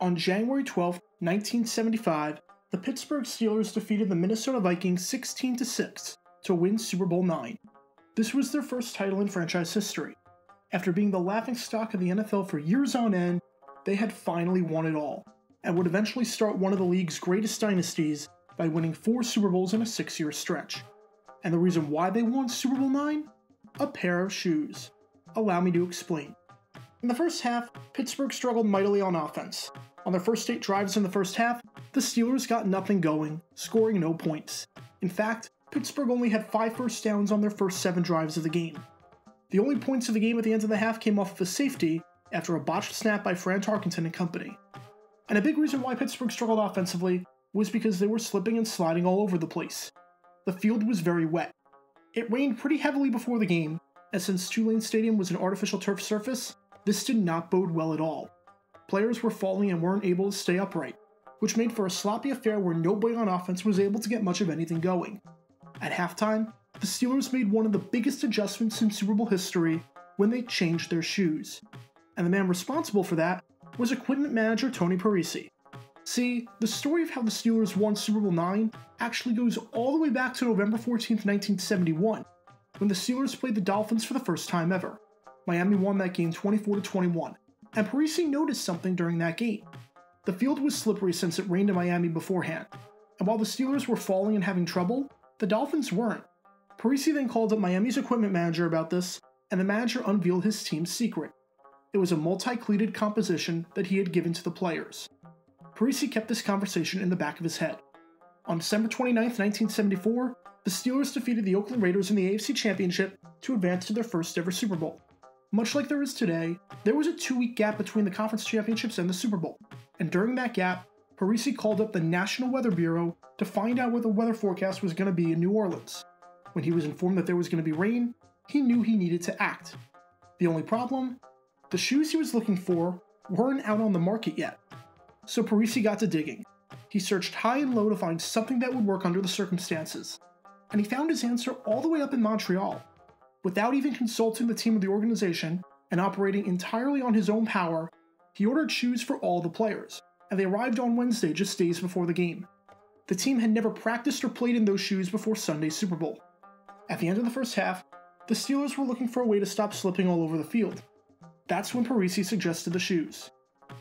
On January 12, 1975, the Pittsburgh Steelers defeated the Minnesota Vikings 16 6 to win Super Bowl IX. This was their first title in franchise history. After being the laughingstock of the NFL for years on end, they had finally won it all, and would eventually start one of the league's greatest dynasties by winning four Super Bowls in a six year stretch. And the reason why they won Super Bowl IX? A pair of shoes. Allow me to explain. In the first half, Pittsburgh struggled mightily on offense. On their first eight drives in the first half, the Steelers got nothing going, scoring no points. In fact, Pittsburgh only had five first downs on their first seven drives of the game. The only points of the game at the end of the half came off of a safety after a botched snap by Fran Tarkenton and company. And a big reason why Pittsburgh struggled offensively was because they were slipping and sliding all over the place. The field was very wet. It rained pretty heavily before the game, and since Tulane Stadium was an artificial turf surface, this did not bode well at all. Players were falling and weren't able to stay upright, which made for a sloppy affair where nobody on offense was able to get much of anything going. At halftime, the Steelers made one of the biggest adjustments in Super Bowl history when they changed their shoes. And the man responsible for that was equipment manager Tony Parisi. See, the story of how the Steelers won Super Bowl IX actually goes all the way back to November 14, 1971, when the Steelers played the Dolphins for the first time ever. Miami won that game 24 21, and Parisi noticed something during that game. The field was slippery since it rained in Miami beforehand, and while the Steelers were falling and having trouble, the Dolphins weren't. Parisi then called up Miami's equipment manager about this, and the manager unveiled his team's secret. It was a multi cleated composition that he had given to the players. Parisi kept this conversation in the back of his head. On December 29, 1974, the Steelers defeated the Oakland Raiders in the AFC Championship to advance to their first ever Super Bowl. Much like there is today, there was a two week gap between the conference championships and the Super Bowl, and during that gap, Parisi called up the National Weather Bureau to find out what the weather forecast was going to be in New Orleans. When he was informed that there was going to be rain, he knew he needed to act. The only problem? The shoes he was looking for weren't out on the market yet. So Parisi got to digging. He searched high and low to find something that would work under the circumstances. And he found his answer all the way up in Montreal. Without even consulting the team of the organization and operating entirely on his own power, he ordered shoes for all the players, and they arrived on Wednesday just days before the game. The team had never practiced or played in those shoes before Sunday's Super Bowl. At the end of the first half, the Steelers were looking for a way to stop slipping all over the field. That's when Parisi suggested the shoes.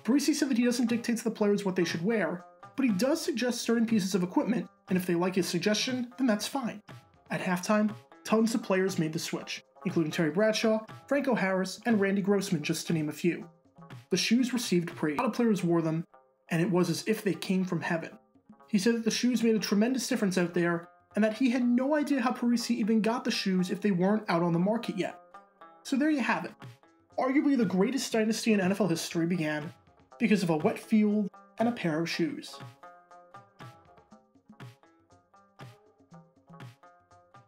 Parisi said that he doesn't dictate to the players what they should wear, but he does suggest certain pieces of equipment, and if they like his suggestion, then that's fine. At halftime, tons of players made the switch, including Terry Bradshaw, Franco Harris, and Randy Grossman, just to name a few. The shoes received praise. A lot of players wore them, and it was as if they came from heaven. He said that the shoes made a tremendous difference out there, and that he had no idea how Parisi even got the shoes if they weren't out on the market yet. So there you have it. Arguably the greatest dynasty in NFL history began because of a wet field and a pair of shoes.